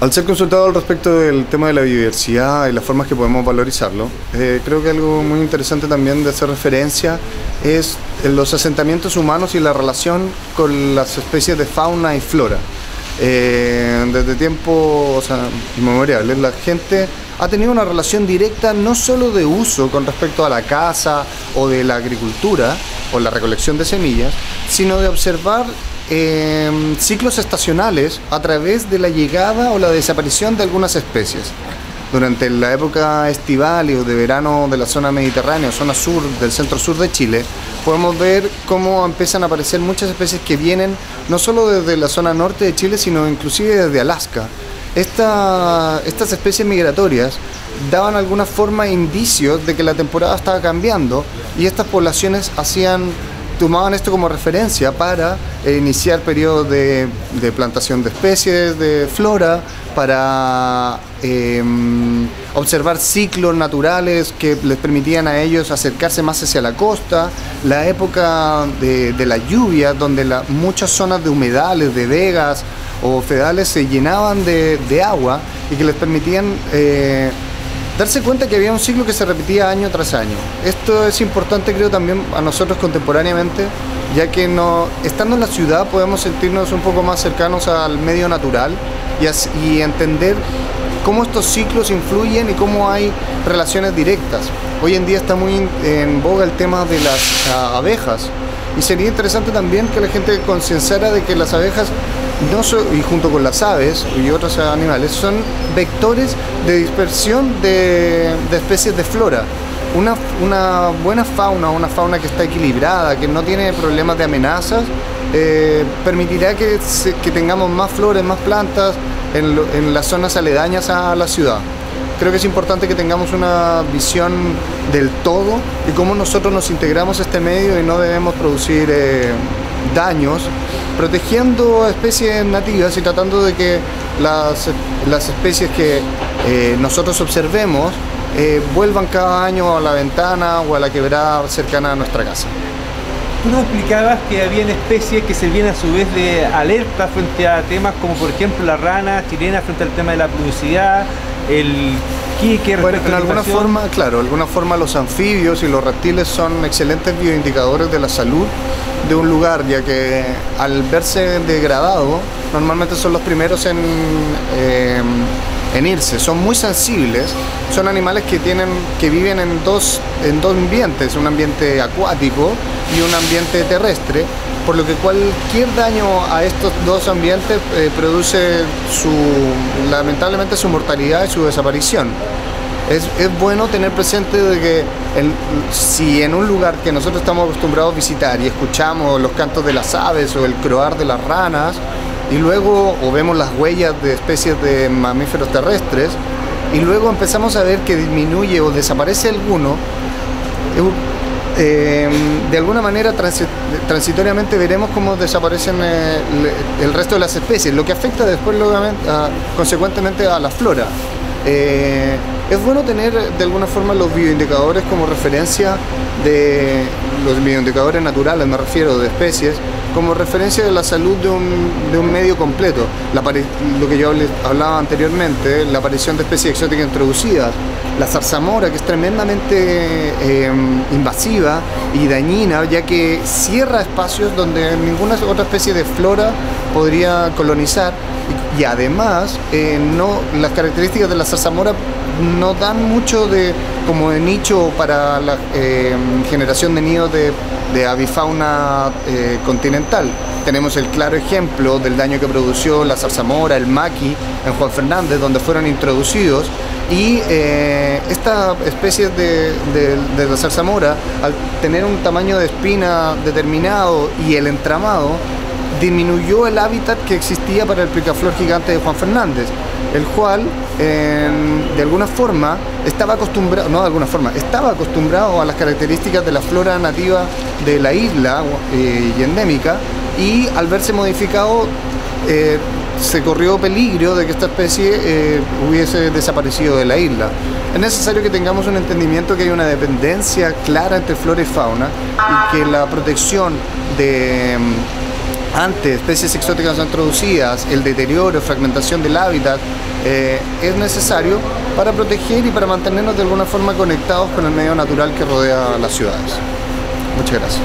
Al ser consultado al respecto del tema de la biodiversidad y las formas que podemos valorizarlo, eh, creo que algo muy interesante también de hacer referencia es los asentamientos humanos y la relación con las especies de fauna y flora. Eh, desde tiempos inmemoriales la gente ha tenido una relación directa no solo de uso con respecto a la caza o de la agricultura o la recolección de semillas, sino de observar Em, ciclos estacionales a través de la llegada o la desaparición de algunas especies. Durante la época estival o de verano de la zona mediterránea, zona sur del centro sur de Chile, podemos ver cómo empiezan a aparecer muchas especies que vienen no solo desde la zona norte de Chile, sino inclusive desde Alaska. estas especies migratorias daban alguna forma indicios de que la temporada estaba cambiando y estas poblaciones hacían tomaban esto como referencia para eh, iniciar periodos de, plantación de especies, de flora, para em, observar ciclos naturales que les permitían a ellos acercarse más hacia la costa, la época de, la lluvia, donde muchas zonas de humedales, de vegas o fedales se llenaban de, agua y que les permitían eh, darse cuenta que había un ciclo que se repetía año tras año. Esto es importante creo también a nosotros contemporáneamente, ya que no, estando en la ciudad podemos sentirnos un poco más cercanos al medio natural y, entender cómo estos ciclos influyen y cómo hay relaciones directas. Hoy en día está muy en boga el tema de las abejas y sería interesante también que la gente concienciara de que las abejas no y junto con las aves y otros animales, son vectores de dispersión de, especies de flora. Una, una, buena fauna, una fauna que está equilibrada, que no tiene problemas de amenazas, eh, permitirá que, tengamos más flores, más plantas en, en las zonas aledañas a la ciudad creo que es importante que tengamos una visión del todo y cómo nosotros nos integramos a este medio y no debemos producir eh, daños, protegiendo especies nativas y tratando de que las, especies que eh, nosotros observemos eh, vuelvan cada año a la ventana o a la quebrada cercana a nuestra casa. Tú nos explicabas que había especies que servían a su vez de alerta frente a temas como por ejemplo la rana chilena frente al tema de la publicidad, el quique bueno, en alguna forma, claro, de alguna forma los anfibios y los reptiles son excelentes bioindicadores de la salud de un lugar, ya que al verse degradado, normalmente son los primeros en, eh, en irse. Son muy sensibles, son animales que, tienen, que viven en dos, en dos ambientes, un ambiente acuático y un ambiente terrestre, por lo que cualquier daño a estos dos ambientes eh, produce su, lamentablemente su mortalidad y su desaparición. Es, bueno tener presente de que si en un lugar que nosotros estamos acostumbrados a visitar y escuchamos los cantos de las aves o el croar de las ranas, y luego o vemos las huellas de especies de mamíferos terrestres, y luego empezamos a ver que disminuye o desaparece alguno, Em, de alguna manera transitoriamente veremos cómo desaparecen eh, el resto de las especies, lo que afecta después consecuentemente a la flora. Eh, es bueno tener de alguna forma los bioindicadores como referencia de los bioindicadores naturales, me refiero, de especies, como referencia de la salud de un, medio completo. lo que yo hablaba anteriormente, la aparición de especies exóticas introducidas, la zarzamora, que es tremendamente em, invasiva y dañina, ya que cierra espacios donde ninguna otra especie de flora podría colonizar y, además eh, no, las características de la zarzamora no dan mucho de como de nicho para la em, generación de nidos de, avifauna eh, continental. Tenemos el claro ejemplo del daño que produjo la zarzamora, el maqui en Juan Fernández, donde fueron introducidos y eh, esta especie de, la zarzamora, al tener un tamaño de espina determinado y el entramado, disminuyó el hábitat que existía para el picaflor gigante de Juan Fernández, el cual de alguna forma estaba acostumbrado, no de alguna forma, estaba acostumbrado a las características de la flora nativa de la isla eh, y endémica y al verse modificado eh, se corrió peligro de que esta especie eh, hubiese desaparecido de la isla. Es necesario que tengamos un entendimiento que hay una dependencia clara entre flora y fauna y que la protección de, antes especies exóticas introducidas, el deterioro, fragmentación del hábitat, eh, es necesario para proteger y para mantenernos de alguna forma conectados con el medio natural que rodea las ciudades. Muchas gracias.